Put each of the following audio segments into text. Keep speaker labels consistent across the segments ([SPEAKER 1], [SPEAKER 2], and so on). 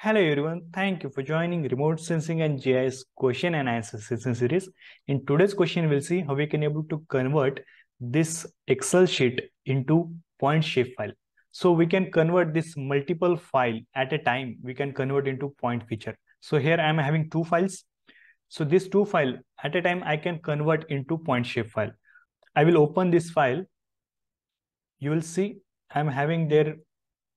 [SPEAKER 1] Hello everyone, thank you for joining Remote Sensing and GIS question and answer session series. In today's question, we'll see how we can able to convert this Excel sheet into point shape file. So we can convert this multiple file at a time. We can convert into point feature. So here I'm having two files. So this two file at a time I can convert into point shape file. I will open this file. You will see I'm having there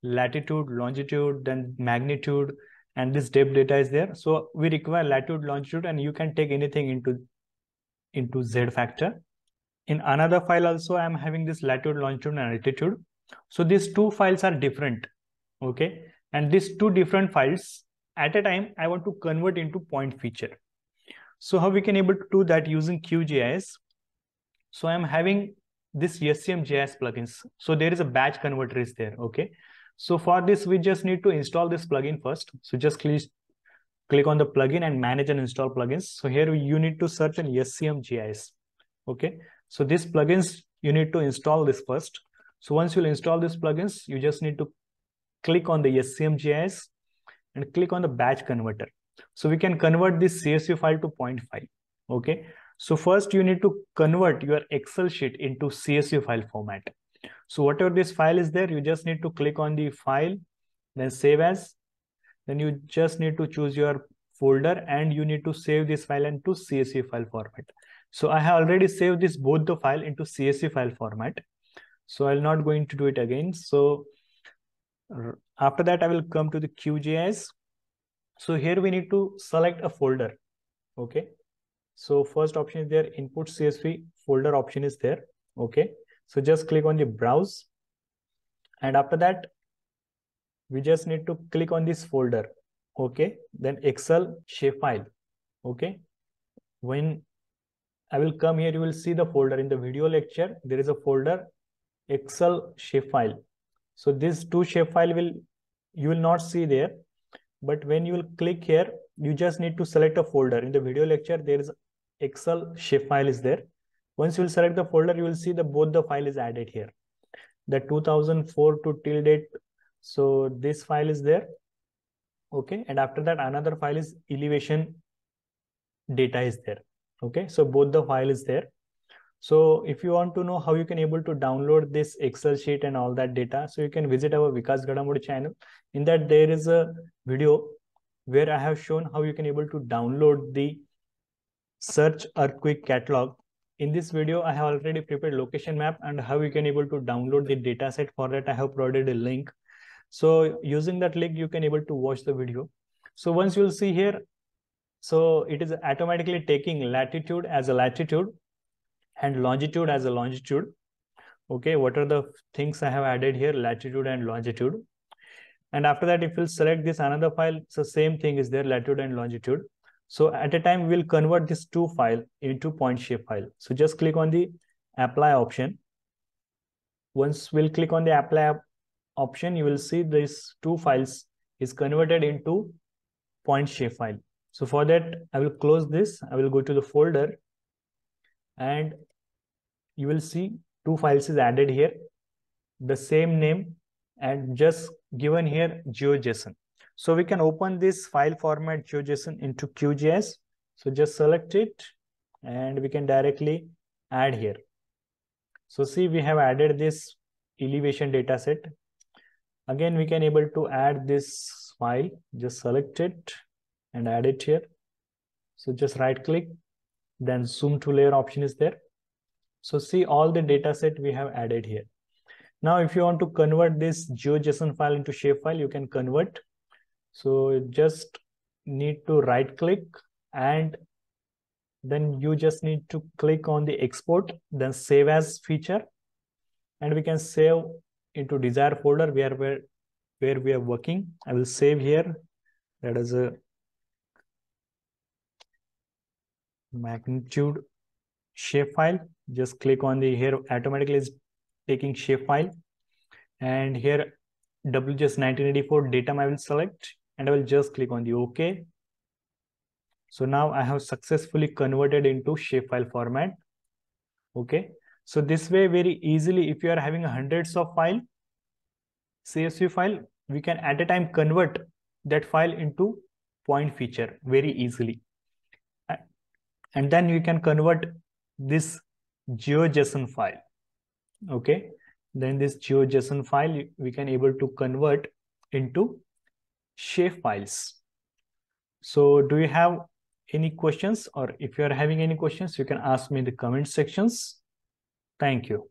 [SPEAKER 1] latitude, longitude, then magnitude, and this depth data is there. So we require latitude, longitude, and you can take anything into, into Z factor. In another file also, I'm having this latitude, longitude, and altitude. So these two files are different, okay? And these two different files, at a time, I want to convert into point feature. So how we can able to do that using QGIS? So I'm having this SCM GIS plugins. So there is a batch converter is there, okay? So for this, we just need to install this plugin first. So just click, click on the plugin and manage and install plugins. So here you need to search an SCM GIS. Okay. So this plugins, you need to install this first. So once you install these plugins, you just need to click on the SCM GIS and click on the batch converter. So we can convert this CSV file to point file. Okay. So first you need to convert your Excel sheet into CSV file format. So whatever this file is there, you just need to click on the file, then save as. Then you just need to choose your folder and you need to save this file into CSV file format. So I have already saved this both the file into CSV file format. So I'm not going to do it again. So after that, I will come to the QGIS. So here we need to select a folder. Okay. So first option is there, input CSV folder option is there. Okay. So just click on the browse. And after that, we just need to click on this folder. Okay. Then Excel shapefile. Okay. When I will come here, you will see the folder in the video lecture. There is a folder Excel shapefile. So this two shapefile will, you will not see there. But when you will click here, you just need to select a folder. In the video lecture, there is Excel shapefile is there. Once you will select the folder, you will see the both the file is added here. The 2004 to till date. So this file is there. Okay. And after that, another file is elevation data is there. Okay. So both the file is there. So if you want to know how you can able to download this Excel sheet and all that data, so you can visit our Vikas Ghadamode channel. In that there is a video where I have shown how you can able to download the search earthquake catalog in this video, I have already prepared location map and how you can able to download the dataset for that. I have provided a link. So using that link, you can able to watch the video. So once you'll see here, so it is automatically taking latitude as a latitude and longitude as a longitude. Okay, what are the things I have added here? Latitude and longitude. And after that, if you select this another file, so same thing is there, latitude and longitude. So at a time, we'll convert this two file into point shape file. So just click on the apply option. Once we'll click on the apply option, you will see these two files is converted into point shape file. So for that, I will close this. I will go to the folder and you will see two files is added here. The same name and just given here GeoJSON. So we can open this file format GeoJSON into QGIS. So just select it and we can directly add here. So see, we have added this elevation data set. Again, we can able to add this file, just select it and add it here. So just right click, then zoom to layer option is there. So see all the data set we have added here. Now, if you want to convert this GeoJSON file into shapefile, you can convert so you just need to right click and then you just need to click on the export, then save as feature. And we can save into desired folder where, where, where we are working. I will save here. That is a magnitude shapefile. Just click on the here automatically is taking shapefile. And here WGS 1984 datum I will select and I will just click on the OK. So now I have successfully converted into shapefile format. Okay. So this way very easily, if you are having hundreds of file, CSV file, we can at a time convert that file into point feature very easily. And then you can convert this GeoJSON file. Okay. Then this GeoJSON file, we can able to convert into shape files. So do you have any questions or if you are having any questions, you can ask me in the comment sections. Thank you.